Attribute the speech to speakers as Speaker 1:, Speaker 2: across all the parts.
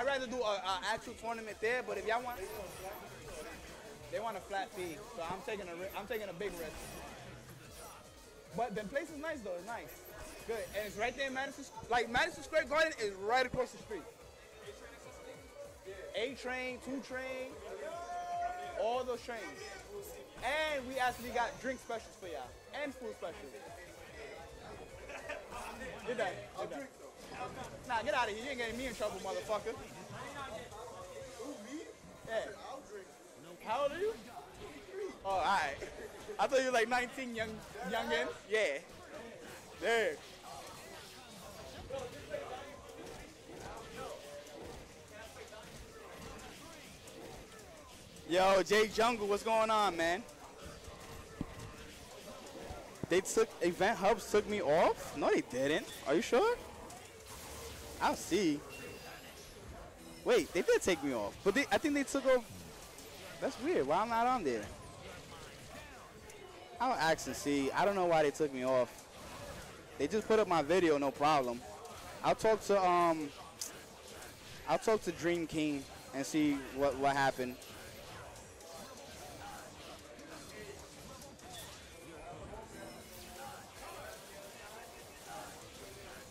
Speaker 1: I'd rather do a, a actual tournament there, but if y'all want, they want a flat fee, so I'm taking a I'm taking a big risk. But the place is nice though. It's nice, good, and it's right there in Madison. Like Madison Square Garden is right across the street. A train, two train, all those trains, and we actually got drink specials for y'all and food specials. Get that. Get that. Nah, get out of here. You ain't getting me in trouble, motherfucker. Yeah. How old are you? Oh, all right. I thought you were like 19, young, youngin. Yeah. There. Yo, Jay Jungle, what's going on, man? They took EventHubs took me off? No, they didn't. Are you sure? I'll see. Wait, they did take me off, but they, I think they took off. That's weird. Why I'm not on there? I'll ask and see. I don't know why they took me off. They just put up my video, no problem. I'll talk to um. I'll talk to Dreamking and see what what happened.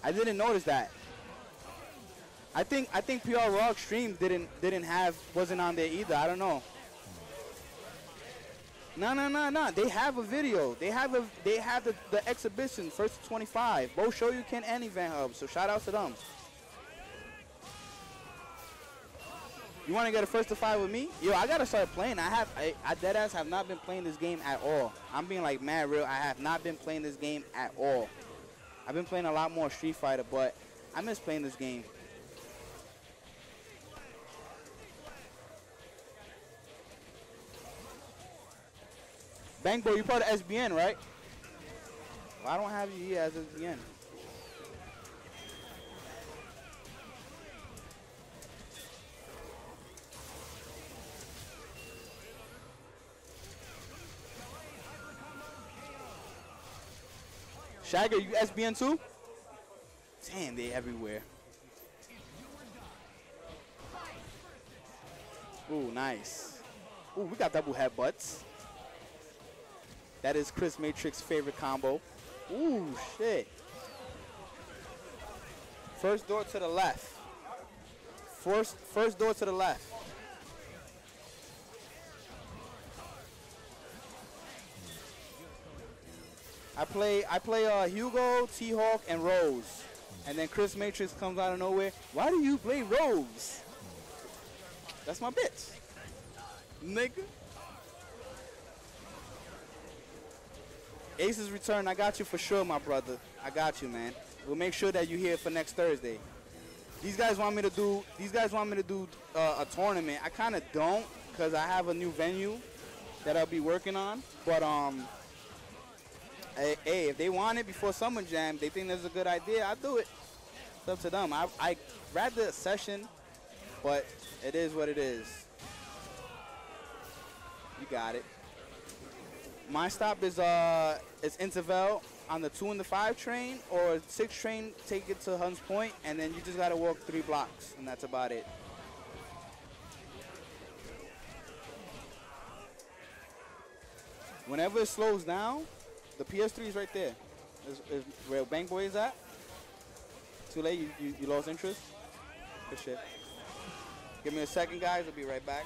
Speaker 1: I didn't notice that. I think I think PR Rock stream didn't didn't have wasn't on there either. I don't know. No no no no. They have a video. They have a they have the, the exhibition first to 25. Both show you can and event hub. So shout out to them. You want to get a first to five with me? Yo, I gotta start playing. I have I, I deadass have not been playing this game at all. I'm being like mad real. I have not been playing this game at all. I've been playing a lot more Street Fighter, but I miss playing this game. Bankboy, you part of SBN, right? Well, I don't have you here as SBN. Shaggar, you SBN too? Damn, they everywhere. Ooh, nice. Ooh, we got double headbutts. That is Chris Matrix's favorite combo. Ooh, shit. First door to the left. First, first door to the left. I play I play uh, Hugo, T-Hawk, and Rose. And then Chris Matrix comes out of nowhere. Why do you play Rose? That's my bitch. Nigga. Ace's return. I got you for sure, my brother. I got you, man. We'll make sure that you're here for next Thursday. These guys want me to do. These guys want me to do uh, a tournament. I kind of don't, cause I have a new venue that I'll be working on. But um, hey, if they want it before Summer Jam, they think that's a good idea. I'll do it. It's up to them. I I rather a session, but it is what it is. You got it. My stop is uh is Intervale on the two and the five train or six train. Take it to Hunts Point, and then you just gotta walk three blocks, and that's about it. Whenever it slows down, the PS3 is right there. Is, is where Bankboy is at. Too late. You, you you lost interest. Good shit. Give me a second, guys. I'll be right back.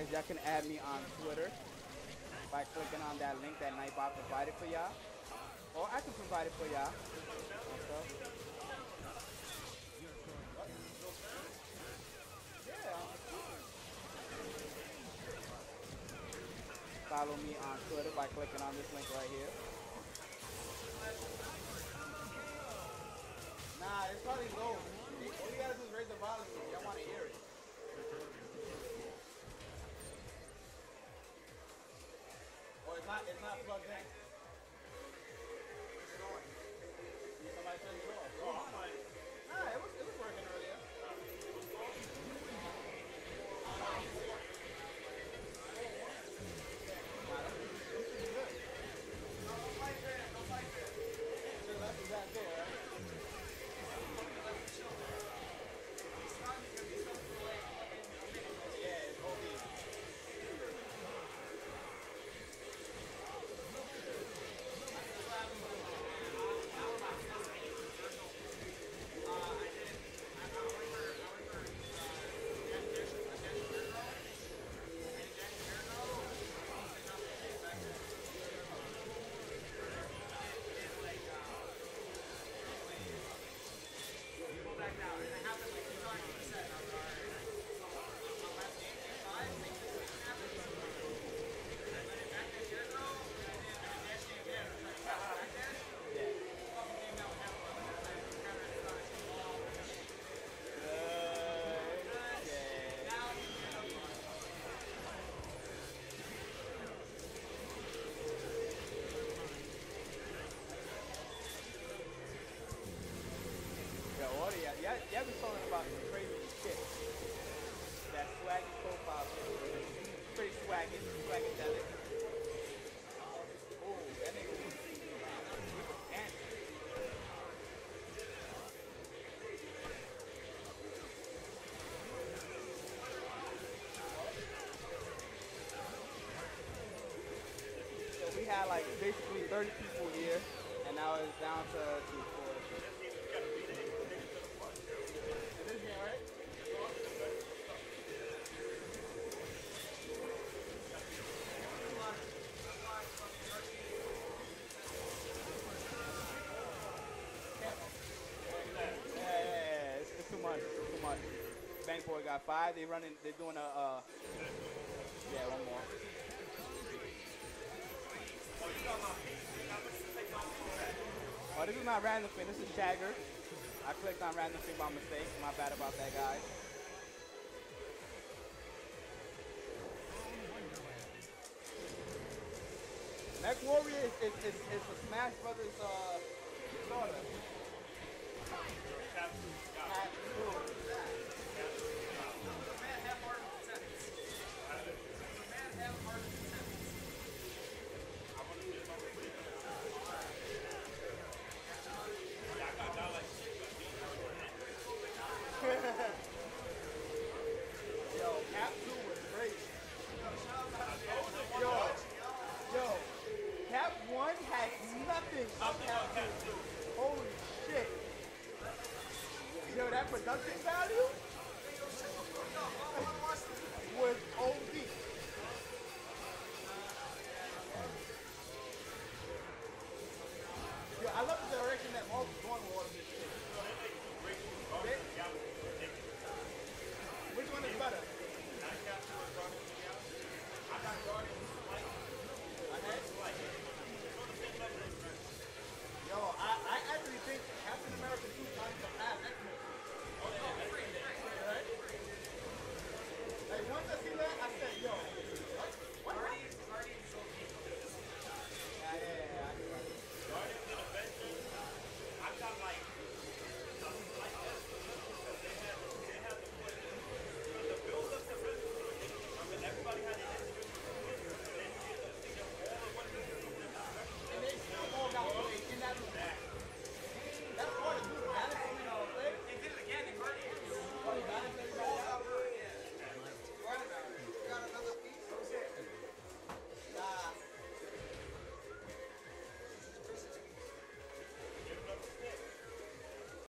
Speaker 1: Guys, y'all can add me on Twitter by clicking on that link that Nightbot provided for y'all. Or I can provide it for y'all. Yeah. Follow me on Twitter by clicking on this link right here. Nah, it's probably low. All you gotta do is raise the volume. Y'all wanna hear it. Not, it's not plugged in. Somebody turned it off. Yeah, yeah, be talking about some crazy shit. That swaggy profile shit. Pretty swaggy, So we had like basically 30 people here, and now it's down to, to four. Boy got five. They running. They're doing a. Uh, yeah, one more. Oh, this is not random thing. This is Shaggar. I clicked on random thing by mistake. My bad about that, guys. Next Warrior is, is, is, is Smash Brothers uh, daughter. Cat Two. Yo, Cap 2 was great. Yo, yo, Cap 1 had nothing of Cap 2. Holy shit. Yo, that production value